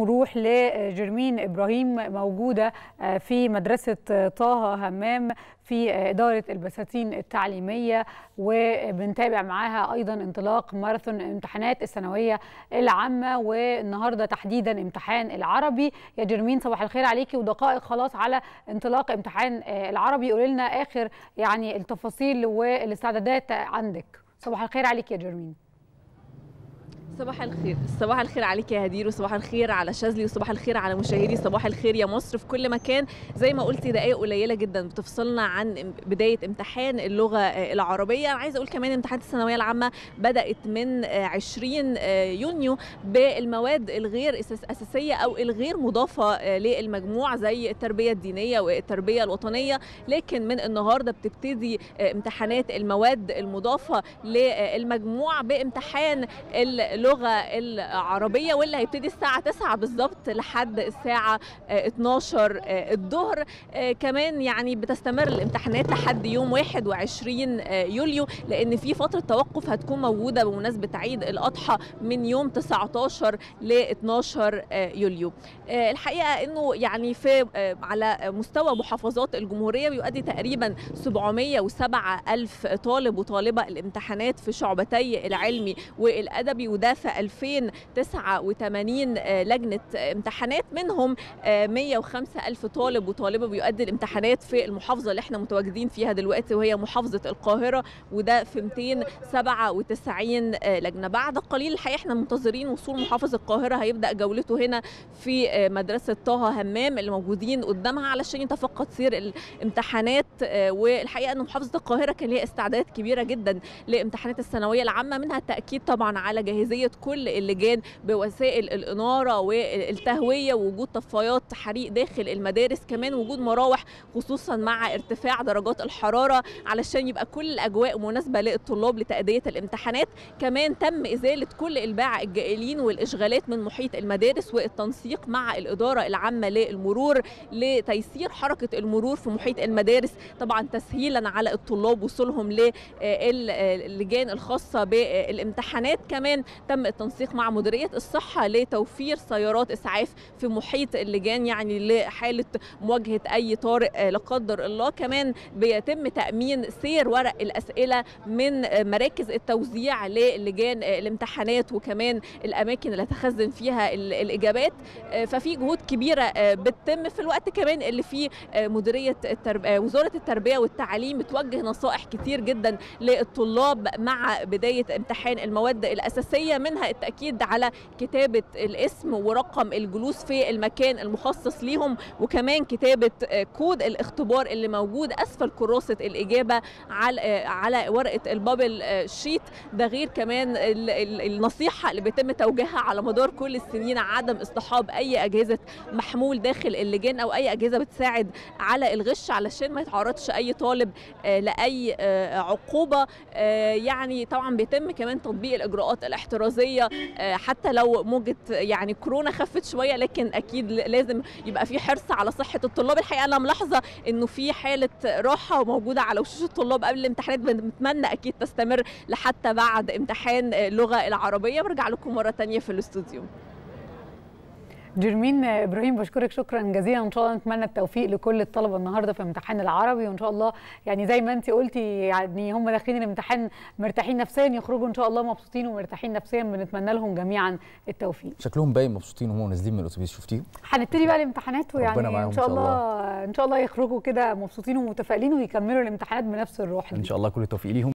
نروح لجرمين إبراهيم موجودة في مدرسة طه همام في إدارة البساتين التعليمية وبنتابع معاها أيضا انطلاق ماراثون امتحانات الثانويه العامة. والنهاردة تحديدا امتحان العربي. يا جرمين صباح الخير عليكي ودقائق خلاص على انطلاق امتحان العربي. قولي لنا آخر يعني التفاصيل والإستعدادات عندك. صباح الخير عليك يا جرمين صباح الخير. صباح الخير عليك يا هدير وصباح الخير على شاذلي وصباح الخير على مشاهدي صباح الخير يا مصر في كل مكان. زي ما قلتي دقائق قليلة جدا بتفصلنا عن بداية امتحان اللغة العربية. أنا عايزة أقول كمان امتحانات الثانوية العامة بدأت من 20 يونيو بالمواد الغير أساسية أو الغير مضافة للمجموع زي التربية الدينية والتربية الوطنية. لكن من النهارده بتبتدي امتحانات المواد المضافة للمجموع بامتحان اللغة العربية واللي هيبتدي الساعة 9 بالظبط لحد الساعة 12 الظهر. كمان يعني بتستمر الامتحانات لحد يوم 21 يوليو لأن في فترة توقف هتكون موجودة بمناسبة عيد الأضحى من يوم 19 ل 12 يوليو. الحقيقة إنه يعني في على مستوى محافظات الجمهورية بيؤدي تقريبا 707 ألف طالب وطالبة الامتحانات في شعبتي العلمي والأدبي وده في 2089 لجنة امتحانات. منهم 105 ألف طالب وطالبة بيؤدي الامتحانات في المحافظة اللي إحنا متواجدين فيها دلوقتي وهي محافظة القاهرة وده في 297 لجنة. بعد قليل الحقيقة إحنا منتظرين وصول محافظ القاهرة. هيبدأ جولته هنا في مدرسة طه همام اللي موجودين قدامها علشان يتفقد سير الامتحانات والحقيقة أن محافظة القاهرة كان ليها استعدادات كبيرة جدا لامتحانات الثانوية العامة منها التأكيد طبعا على جاهزية كل اللجان بوسائل الإنارة والتهوية ووجود طفايات حريق داخل المدارس كمان وجود مراوح خصوصا مع ارتفاع درجات الحرارة علشان يبقى كل الأجواء مناسبة للطلاب لتأدية الامتحانات. كمان تم إزالة كل الباعة الجائلين والإشغالات من محيط المدارس والتنسيق مع الإدارة العامة للمرور لتيسير حركة المرور في محيط المدارس طبعا تسهيلا على الطلاب وصولهم للجان الخاصة بالامتحانات. كمان تم التنسيق مع مديرية الصحة لتوفير سيارات إسعاف في محيط اللجان يعني لحالة مواجهة أي طارئ لا قدر الله. كمان بيتم تأمين سير ورق الأسئلة من مراكز التوزيع للجان الامتحانات وكمان الأماكن اللي تخزن فيها الإجابات. ففي جهود كبيرة بتتم في الوقت كمان اللي فيه مديرية التربيه وزارة التربية والتعليم بتوجه نصائح كتير جدا للطلاب مع بداية امتحان المواد الأساسية. منها التأكيد على كتابة الاسم ورقم الجلوس في المكان المخصص ليهم وكمان كتابة كود الاختبار اللي موجود أسفل كراسة الإجابة على على ورقة ال bubble sheet. ده غير كمان النصيحة اللي بيتم توجيهها على مدار كل السنين عدم اصطحاب أي أجهزة محمول داخل اللجان أو أي أجهزة بتساعد على الغش علشان ما يتعرضش أي طالب لأي عقوبة يعني طبعا بيتم كمان تطبيق الإجراءات الاحترازيه حتى لو موجة يعني كورونا خفت شوية لكن أكيد لازم يبقى في حرص على صحة الطلاب. الحقيقة أنا ملاحظة إنه في حالة راحة موجوده على وشوش الطلاب قبل الامتحانات. بنتمنى أكيد تستمر لحتى بعد امتحان اللغة العربية. برجع لكم مرة ثانية في الاستوديو. جرمين إبراهيم بشكرك شكرا جزيلا. وان شاء الله نتمنى التوفيق لكل الطلبة النهارده في امتحان العربي. وإن شاء الله يعني زي ما انت قلتي يعني هم داخلين الامتحان مرتاحين نفسيا يخرجوا إن شاء الله مبسوطين ومرتاحين نفسيا. بنتمنى لهم جميعا التوفيق. شكلهم باين مبسوطين وهم نازلين من الأتوبيس. شفتيهم؟ هنبتدي بقى الامتحانات ويعني إن شاء الله إن شاء الله يخرجوا كده مبسوطين ومتفائلين ويكملوا الامتحانات بنفس الروح إن شاء الله كل التوفيق ليهم.